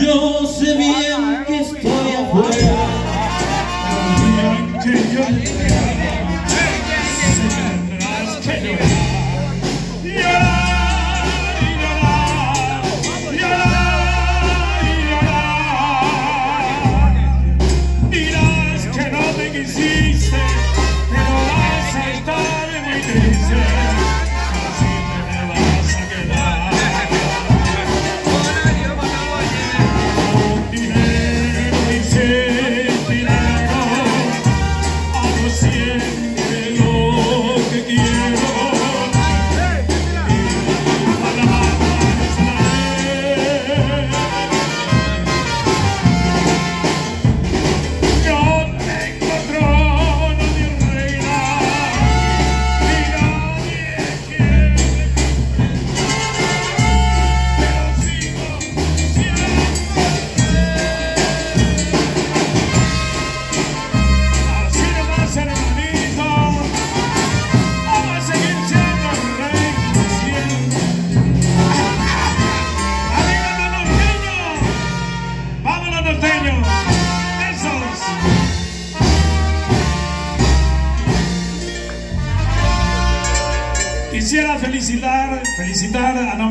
Yo sé bien que estoy afuera. Quisiera felicitar, felicitar a nombre